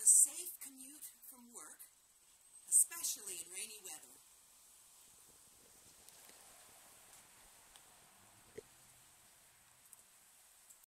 a safe commute from work, especially in rainy weather.